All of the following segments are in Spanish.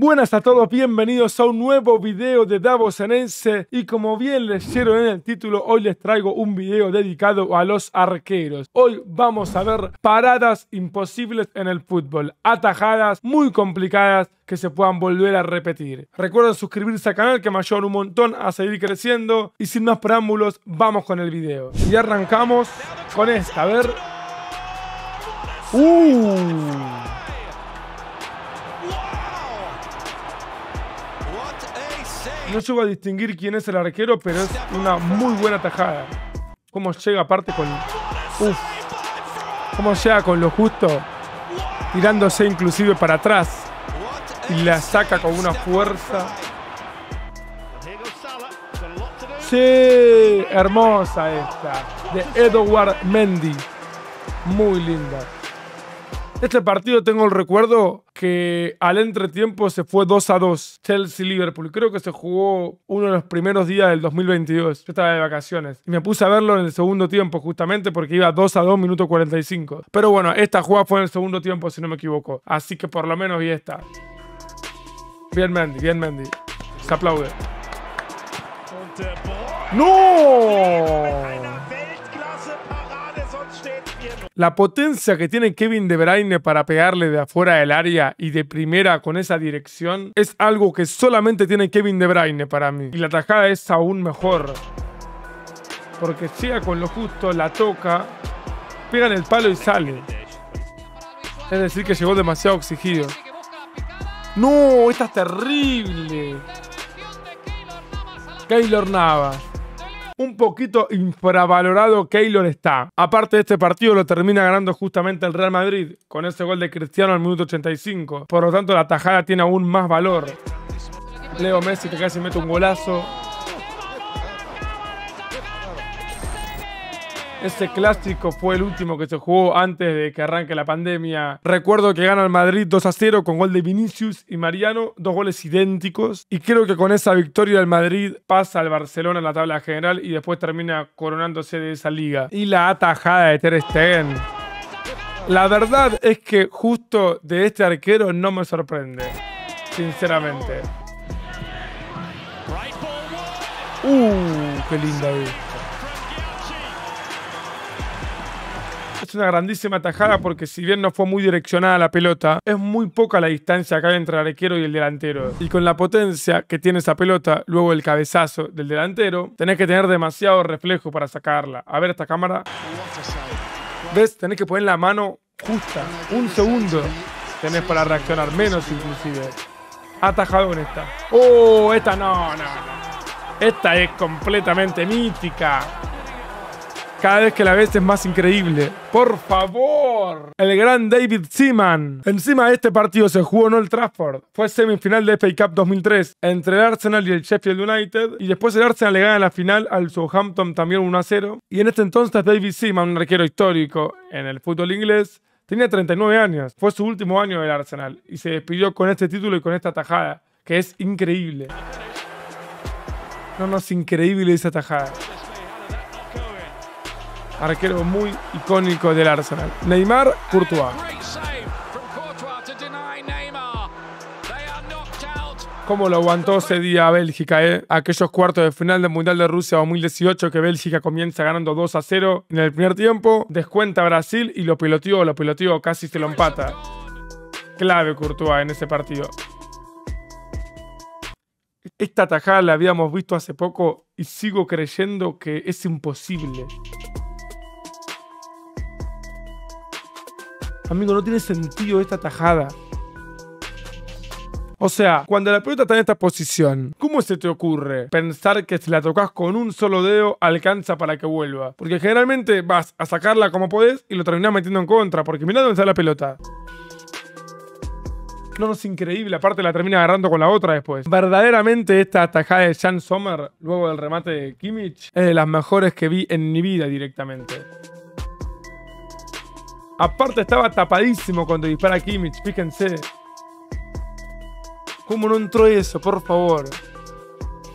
Buenas a todos, bienvenidos a un nuevo video de Davos Enense y como bien leyeron en el título, hoy les traigo un video dedicado a los arqueros. Hoy vamos a ver paradas imposibles en el fútbol, atajadas muy complicadas que se puedan volver a repetir. Recuerden suscribirse al canal que me ayudan un montón a seguir creciendo y sin más preámbulos, vamos con el video. Y arrancamos con esta, a ver... ¡Uh! No llego a distinguir quién es el arquero, pero es una muy buena tajada. Cómo llega aparte con... Uf. Cómo llega con lo justo. Tirándose inclusive para atrás. Y la saca con una fuerza. Sí, hermosa esta. De Edward Mendy. Muy linda. Este partido tengo el recuerdo que al entretiempo se fue 2 a 2 Chelsea-Liverpool. Creo que se jugó uno de los primeros días del 2022. Yo estaba de vacaciones. Y me puse a verlo en el segundo tiempo justamente porque iba 2 a 2 minuto 45. Pero bueno, esta jugada fue en el segundo tiempo si no me equivoco. Así que por lo menos vi esta. Bien Mendy, bien Mendy. Se aplaude. ¡No! La potencia que tiene Kevin De Bruyne para pegarle de afuera del área y de primera con esa dirección es algo que solamente tiene Kevin De Bruyne para mí. Y la tajada es aún mejor. Porque llega con lo justo, la toca, pega en el palo y sale. Es decir, que llegó demasiado exigido. ¡No! Esta es terrible. Keylor Navas un poquito infravalorado Keylor está. Aparte de este partido lo termina ganando justamente el Real Madrid con ese gol de Cristiano al minuto 85. Por lo tanto la tajada tiene aún más valor. Leo Messi que casi mete un golazo. Ese clásico fue el último que se jugó antes de que arranque la pandemia. Recuerdo que gana el Madrid 2 a 0 con gol de Vinicius y Mariano, dos goles idénticos. Y creo que con esa victoria el Madrid pasa al Barcelona en la tabla general y después termina coronándose de esa liga. Y la atajada de Ter Stegen. La verdad es que justo de este arquero no me sorprende. Sinceramente. Uh, qué linda vista. Es una grandísima tajada porque si bien no fue muy direccionada la pelota, es muy poca la distancia que hay entre el arquero y el delantero. Y con la potencia que tiene esa pelota, luego el cabezazo del delantero, tenés que tener demasiado reflejo para sacarla. A ver esta cámara. ¿Ves? Tenés que poner la mano justa. Un segundo tenés para reaccionar, menos inclusive. Atajado con esta. ¡Oh! Esta no, no, no. Esta es completamente mítica. Cada vez que la ves es más increíble. ¡Por favor! El gran David Seaman. Encima de este partido se jugó en Old Trafford. Fue semifinal de FA Cup 2003 entre el Arsenal y el Sheffield United. Y después el Arsenal le gana la final al Southampton también 1 0. Y en este entonces David Seaman, un arquero histórico en el fútbol inglés, tenía 39 años. Fue su último año del Arsenal. Y se despidió con este título y con esta tajada. Que es increíble. No, no, es increíble esa tajada arquero muy icónico del Arsenal. Neymar, Courtois. ¿Cómo lo aguantó ese día Bélgica, eh? Aquellos cuartos de final del Mundial de Rusia 2018 que Bélgica comienza ganando 2 a 0 en el primer tiempo, descuenta Brasil y lo piloteó, lo piloteó, casi se lo empata. Clave Courtois en ese partido. Esta tajada la habíamos visto hace poco y sigo creyendo que es imposible. Amigo, no tiene sentido esta tajada. O sea, cuando la pelota está en esta posición, ¿cómo se te ocurre pensar que si la tocas con un solo dedo alcanza para que vuelva? Porque generalmente vas a sacarla como podés y lo terminás metiendo en contra, porque mirá dónde está la pelota. No, no es increíble, aparte la termina agarrando con la otra después. Verdaderamente esta tajada de Jan Sommer, luego del remate de Kimmich, es de las mejores que vi en mi vida directamente. Aparte estaba tapadísimo cuando dispara Kimmich, fíjense. ¿Cómo no entró eso, por favor?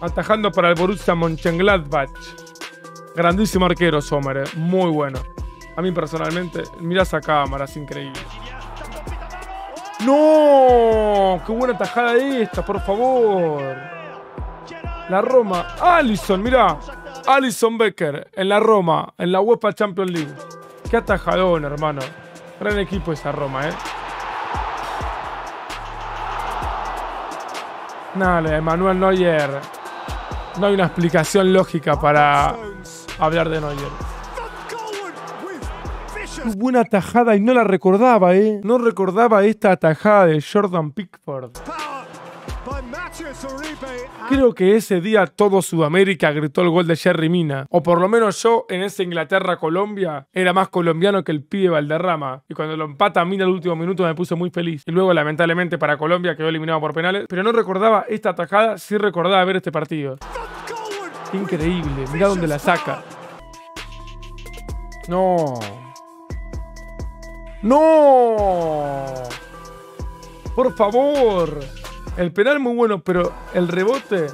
Atajando para el Borussia Mönchengladbach. Grandísimo arquero Sommer, eh. muy bueno. A mí personalmente, mira esa cámara, es increíble. ¡No! ¡Qué buena tajada esta, por favor! La Roma. Alison, mira. Alison Becker en la Roma, en la UEFA Champions League. Qué atajadón, hermano. Gran equipo esa Roma, ¿eh? Nada, Emanuel Neuer. No hay una explicación lógica para hablar de Neuer. Buena tajada y no la recordaba, ¿eh? No recordaba esta tajada de Jordan Pickford. Creo que ese día todo Sudamérica gritó el gol de Jerry Mina. O por lo menos yo en esa Inglaterra-Colombia era más colombiano que el pibe Valderrama. Y cuando lo empata Mina el último minuto me puse muy feliz. Y luego lamentablemente para Colombia quedó eliminado por penales. Pero no recordaba esta atajada, sí recordaba ver este partido. increíble, mira dónde la saca. No. ¡No! Por favor. El penal muy bueno, pero el rebote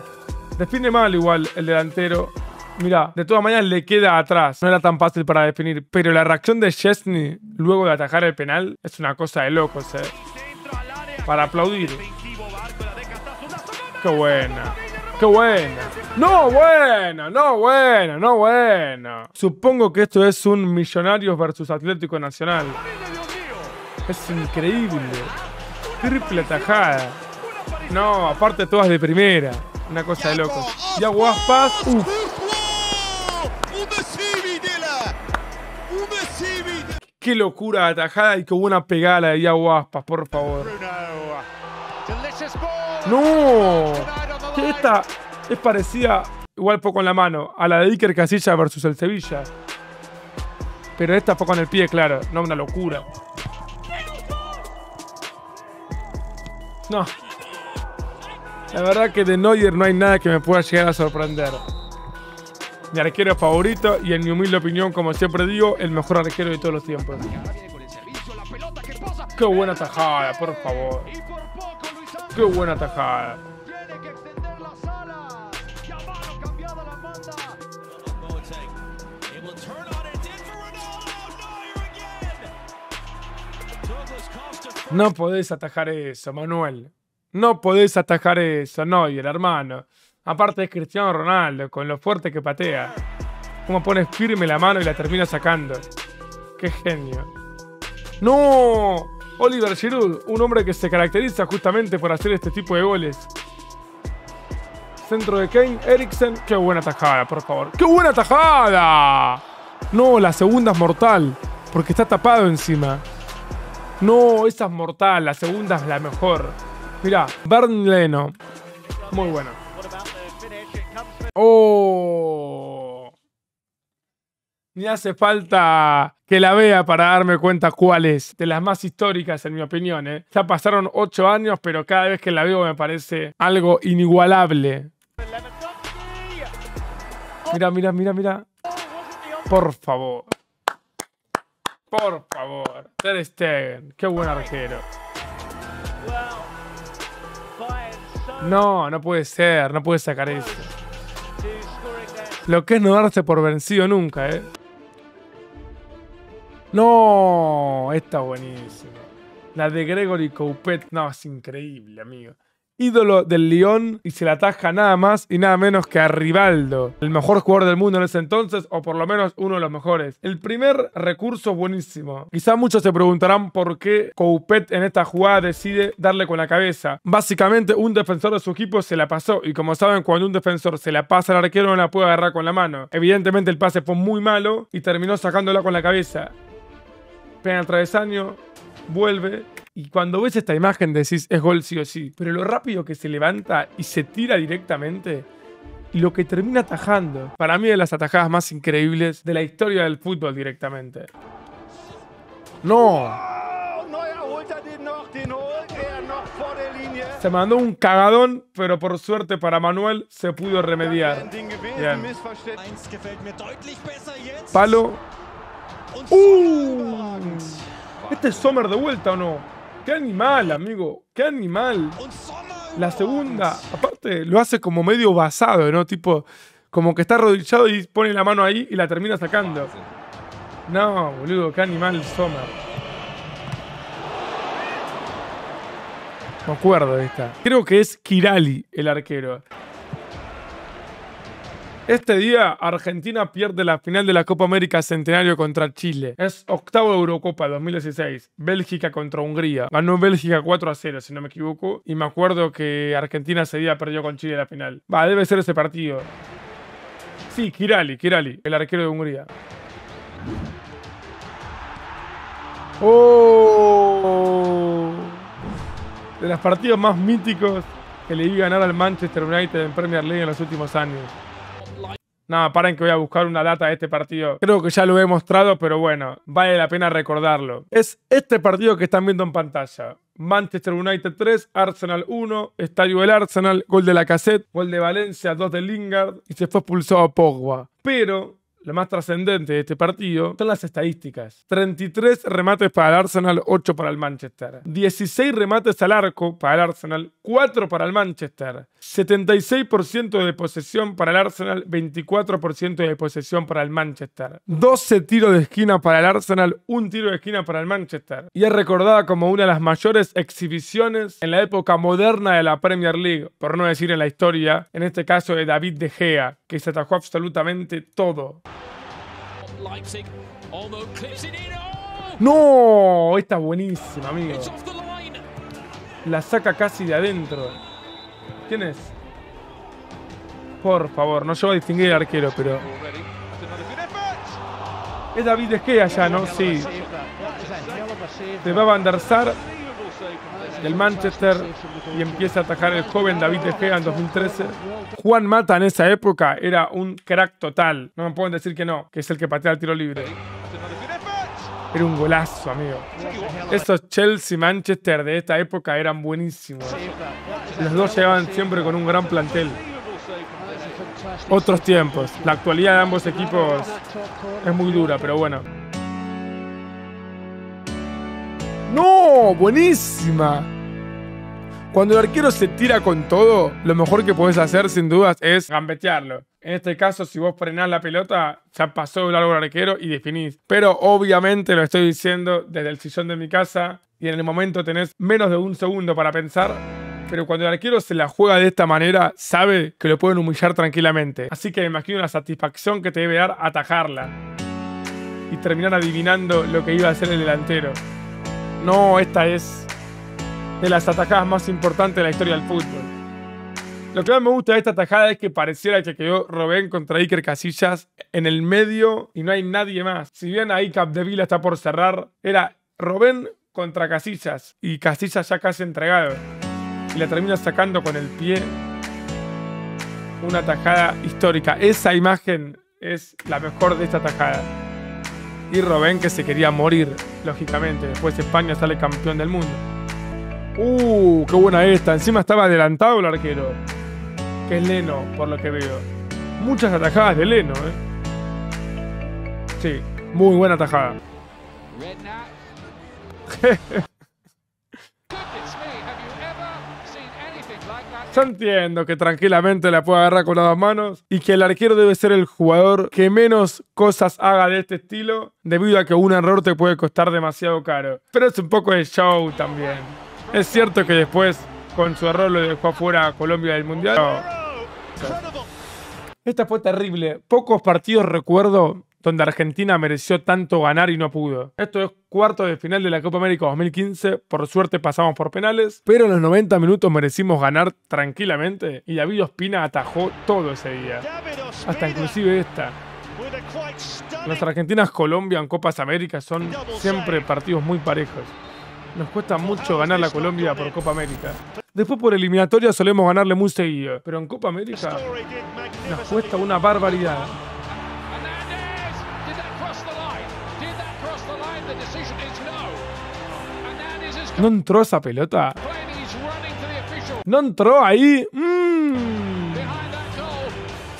define mal igual el delantero. Mira, de todas maneras le queda atrás. No era tan fácil para definir. Pero la reacción de Chesney luego de atajar el penal es una cosa de locos, eh. Para aplaudir. Qué buena. Qué buena. No buena, no buena, no buena. Supongo que esto es un Millonarios versus Atlético Nacional. Es increíble. Triple tajada. No, aparte todas de primera. Una cosa de loco. Y Aguaspas. Qué locura atajada y qué buena pegada la de Yaguaspas, por favor. No. esta es parecida, igual poco en la mano, a la de Iker Casilla versus el Sevilla. Pero esta fue con el pie, claro. No, una locura. No. La verdad que de Neuer no hay nada que me pueda llegar a sorprender. Mi arquero favorito y en mi humilde opinión, como siempre digo, el mejor arquero de todos los tiempos. Qué buena tajada, por favor. Qué buena tajada. No podés atajar eso, Manuel. No podés atajar eso, no, y el hermano. Aparte es Cristiano Ronaldo, con lo fuerte que patea. Como pones firme la mano y la termina sacando. Qué genio. ¡No! Oliver Giroud, un hombre que se caracteriza justamente por hacer este tipo de goles. Centro de Kane, Eriksen. ¡Qué buena tajada, por favor! ¡Qué buena tajada! No, la segunda es mortal, porque está tapado encima. No, esa es mortal, la segunda es la mejor. Mira, Bernd Leno. Muy buena. Oh. Ni hace falta que la vea para darme cuenta cuál es. De las más históricas, en mi opinión. ¿eh? Ya pasaron ocho años, pero cada vez que la veo me parece algo inigualable. Mira, mira, mira, mira. Por favor. Por favor. Ter Stegen. Qué buen arquero. No, no puede ser, no puede sacar eso. Lo que es no darse por vencido nunca, ¿eh? No, está buenísimo. La de Gregory Coupet, no, es increíble, amigo ídolo del Lyon y se la ataja nada más y nada menos que a Rivaldo, el mejor jugador del mundo en ese entonces o por lo menos uno de los mejores. El primer recurso buenísimo. Quizá muchos se preguntarán por qué Coupet en esta jugada decide darle con la cabeza. Básicamente un defensor de su equipo se la pasó y como saben cuando un defensor se la pasa al arquero no la puede agarrar con la mano. Evidentemente el pase fue muy malo y terminó sacándola con la cabeza. Pega el travesaño, vuelve y cuando ves esta imagen decís, es gol sí o sí. Pero lo rápido que se levanta y se tira directamente. Y lo que termina atajando. Para mí de las atajadas más increíbles de la historia del fútbol directamente. No. Se mandó un cagadón, pero por suerte para Manuel se pudo remediar. Palo. ¡Uh! ¿Este es Sommer de vuelta o no? ¡Qué animal, amigo! ¡Qué animal! La segunda, aparte, lo hace como medio basado, ¿no? Tipo, como que está arrodillado y pone la mano ahí y la termina sacando. No, boludo, qué animal Sommer. Me acuerdo de esta. Creo que es Kirali el arquero. Este día, Argentina pierde la final de la Copa América Centenario contra Chile. Es octavo de Eurocopa 2016. Bélgica contra Hungría. Ganó Bélgica 4 a 0, si no me equivoco. Y me acuerdo que Argentina ese día perdió con Chile la final. Va, debe ser ese partido. Sí, Kirali, Kirali, el arquero de Hungría. ¡Oh! De los partidos más míticos que le a ganar al Manchester United en Premier League en los últimos años. Nada, paren que voy a buscar una data de este partido. Creo que ya lo he mostrado, pero bueno, vale la pena recordarlo. Es este partido que están viendo en pantalla. Manchester United 3, Arsenal 1, Estadio del Arsenal, gol de la cassette, gol de Valencia, 2 de Lingard y se fue expulsado a Pogba. Pero lo más trascendente de este partido son las estadísticas. 33 remates para el Arsenal, 8 para el Manchester. 16 remates al arco para el Arsenal, 4 para el Manchester. 76% de posesión para el Arsenal, 24% de posesión para el Manchester. 12 tiros de esquina para el Arsenal, 1 tiro de esquina para el Manchester. Y es recordada como una de las mayores exhibiciones en la época moderna de la Premier League, por no decir en la historia, en este caso de David De Gea, que se atajó absolutamente todo. No, esta es buenísima, amigo. La saca casi de adentro. ¿Quién es? Por favor, no llevo a distinguir el arquero, pero... Es David De Gea ya, ¿no? Sí. Se va a Van der Sar del Manchester y empieza a atajar el joven David De Gea en 2013. Juan Mata en esa época era un crack total. No me pueden decir que no, que es el que patea el tiro libre. Era un golazo, amigo. Esos Chelsea-Manchester de esta época eran buenísimos. Los dos llegaban siempre con un gran plantel. Otros tiempos. La actualidad de ambos equipos es muy dura, pero bueno. ¡No! ¡Buenísima! Cuando el arquero se tira con todo, lo mejor que puedes hacer sin dudas es gambetearlo. En este caso, si vos frenás la pelota, ya pasó el largo arquero y definís. Pero obviamente lo estoy diciendo desde el sillón de mi casa y en el momento tenés menos de un segundo para pensar. Pero cuando el arquero se la juega de esta manera, sabe que lo pueden humillar tranquilamente. Así que me imagino la satisfacción que te debe dar atajarla. Y terminar adivinando lo que iba a hacer el delantero. No, esta es de las atajadas más importantes de la historia del fútbol. Lo que más me gusta de esta atajada es que pareciera que quedó Robén contra Iker Casillas en el medio y no hay nadie más. Si bien ahí Capdevila está por cerrar, era Robén contra Casillas y Casillas ya casi entregado. Y la termina sacando con el pie. Una atajada histórica. Esa imagen es la mejor de esta atajada. Y Robén que se quería morir, lógicamente. Después España sale campeón del mundo. Uh, qué buena esta. Encima estaba adelantado el arquero. Que es Leno, por lo que veo. Muchas atajadas de Leno, ¿eh? Sí, muy buena atajada. Yo entiendo que tranquilamente la puede agarrar con las dos manos y que el arquero debe ser el jugador que menos cosas haga de este estilo debido a que un error te puede costar demasiado caro. Pero es un poco de show también. Es cierto que después con su error lo dejó afuera a Colombia del Mundial. Esta fue terrible. Pocos partidos recuerdo donde Argentina mereció tanto ganar y no pudo. Esto es cuarto de final de la Copa América 2015. Por suerte pasamos por penales, pero en los 90 minutos merecimos ganar tranquilamente y David Ospina atajó todo ese día. Hasta inclusive esta. Las Argentinas Colombia en Copas Américas son siempre partidos muy parejos. Nos cuesta mucho ganar la Colombia por Copa América. Después por eliminatoria solemos ganarle muy seguido, pero en Copa América nos cuesta una barbaridad. ¿No entró esa pelota? ¿No entró ahí? Mm.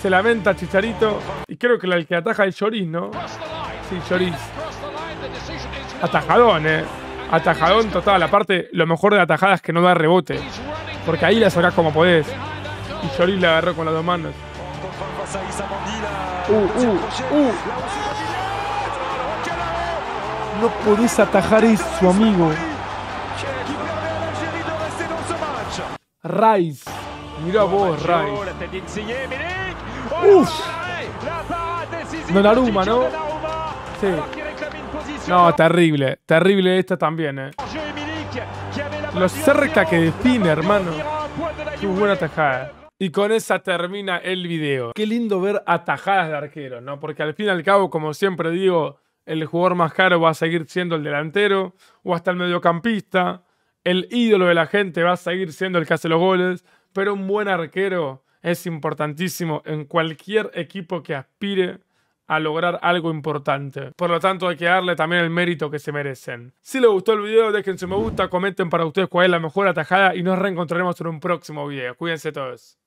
Se lamenta Chicharito. Y creo que el que ataja es Lloris, ¿no? Sí, Lloris. Atajadón, eh. Atajadón total. Aparte, lo mejor de la atajada es que no da rebote. Porque ahí la sacás como podés. Y Lloris la agarró con las dos manos. Uh, uh, uh. No podés atajar eso, amigo. Rice. Mira vos, Rice. Uf. Donnarumma, ¿no? Sí. No, terrible. Terrible esta también, eh. Lo cerca que define, hermano. Qué buena tajada. Y con esa termina el video. Qué lindo ver atajadas de arqueros, ¿no? Porque al fin y al cabo, como siempre digo, el jugador más caro va a seguir siendo el delantero o hasta el mediocampista. El ídolo de la gente va a seguir siendo el que hace los goles. Pero un buen arquero es importantísimo en cualquier equipo que aspire a lograr algo importante. Por lo tanto, hay que darle también el mérito que se merecen. Si les gustó el video, dejen su me gusta, comenten para ustedes cuál es la mejor atajada y nos reencontraremos en un próximo video. Cuídense todos.